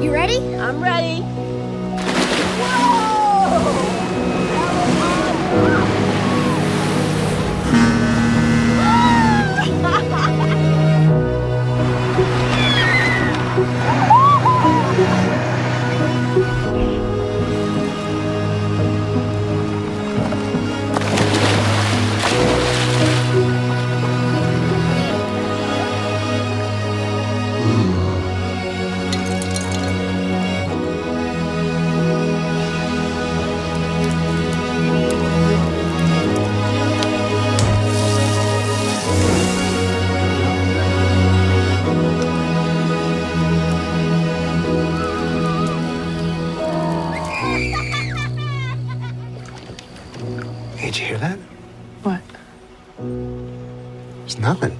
You ready? I'm ready. Hey, did you hear that? What? It's nothing.